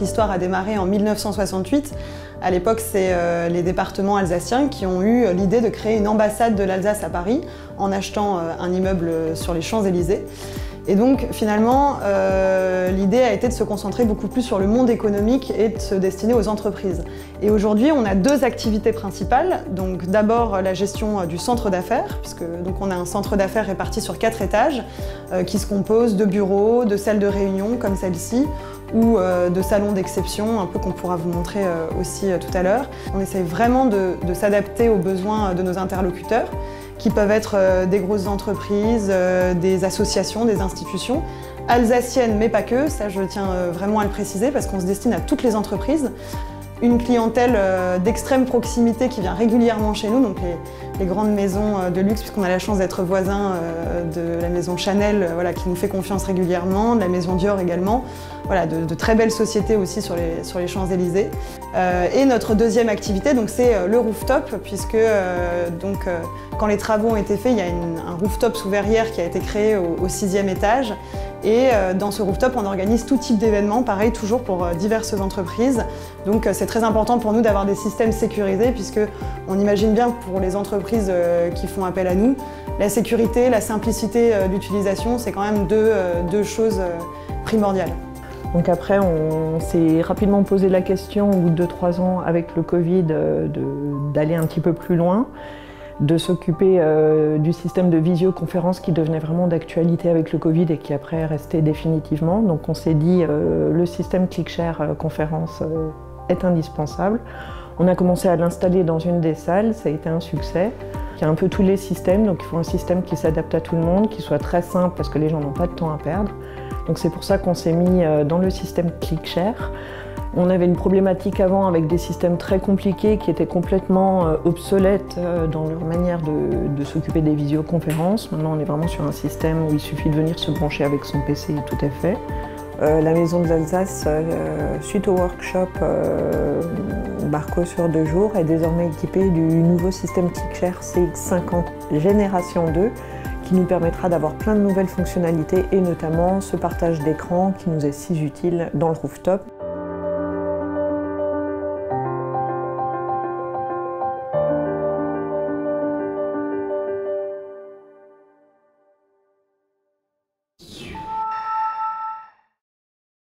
histoire a démarré en 1968. À l'époque, c'est euh, les départements alsaciens qui ont eu l'idée de créer une ambassade de l'Alsace à Paris en achetant euh, un immeuble sur les Champs-Élysées. Et donc finalement, euh, l'idée a été de se concentrer beaucoup plus sur le monde économique et de se destiner aux entreprises. Et aujourd'hui, on a deux activités principales. Donc d'abord la gestion du centre d'affaires, puisque donc on a un centre d'affaires réparti sur quatre étages, qui se compose de bureaux, de salles de réunion comme celle-ci, ou de salons d'exception, un peu qu'on pourra vous montrer aussi tout à l'heure. On essaye vraiment de s'adapter aux besoins de nos interlocuteurs qui peuvent être euh, des grosses entreprises, euh, des associations, des institutions, alsaciennes mais pas que, ça je tiens euh, vraiment à le préciser parce qu'on se destine à toutes les entreprises. Une clientèle d'extrême proximité qui vient régulièrement chez nous, donc les, grandes maisons de luxe, puisqu'on a la chance d'être voisin de la maison Chanel, voilà, qui nous fait confiance régulièrement, de la maison Dior également, voilà, de, très belles sociétés aussi sur les, Champs-Élysées. et notre deuxième activité, c'est le rooftop, puisque quand les travaux ont été faits, il y a un rooftop sous verrière qui a été créé au, sixième étage. Et euh, dans ce rooftop, on organise tout type d'événements, pareil toujours pour euh, diverses entreprises. Donc euh, c'est très important pour nous d'avoir des systèmes sécurisés puisque on imagine bien pour les entreprises qui font appel à nous, la sécurité, la simplicité d'utilisation, c'est quand même deux, deux choses primordiales. Donc après, on s'est rapidement posé la question, au bout de 2-3 ans avec le Covid, d'aller un petit peu plus loin de s'occuper euh, du système de visioconférence qui devenait vraiment d'actualité avec le Covid et qui après est resté définitivement. Donc on s'est dit euh, le système ClickShare euh, conférence est indispensable. On a commencé à l'installer dans une des salles, ça a été un succès. Il y a un peu tous les systèmes, donc il faut un système qui s'adapte à tout le monde, qui soit très simple parce que les gens n'ont pas de temps à perdre. Donc c'est pour ça qu'on s'est mis dans le système ClickShare. On avait une problématique avant avec des systèmes très compliqués qui étaient complètement euh, obsolètes euh, dans leur manière de, s'occuper des visioconférences. Maintenant, on est vraiment sur un système où il suffit de venir se brancher avec son PC tout est fait. Euh, la Maison de l'Alsace, suite au workshop Barco sur deux jours, est désormais équipée du nouveau système ClickShare CX50 Génération 2 qui nous permettra d'avoir plein de nouvelles fonctionnalités et notamment ce partage d'écran qui nous est si utile dans le rooftop.